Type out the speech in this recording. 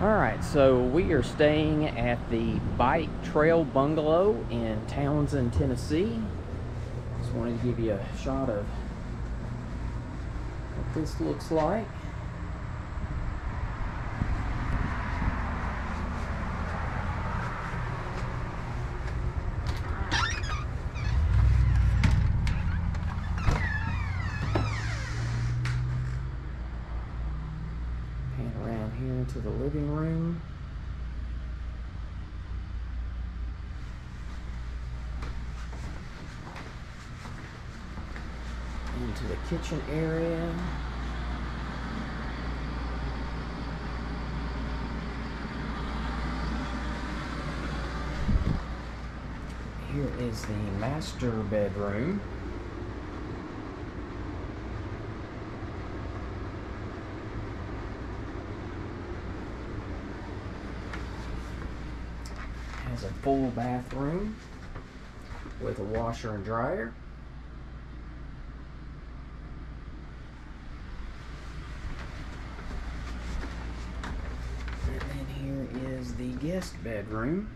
Alright, so we are staying at the Bike Trail Bungalow in Townsend, Tennessee. Just wanted to give you a shot of what this looks like. Into the living room. Into the kitchen area. Here is the master bedroom. Has a full bathroom with a washer and dryer. And then here is the guest bedroom.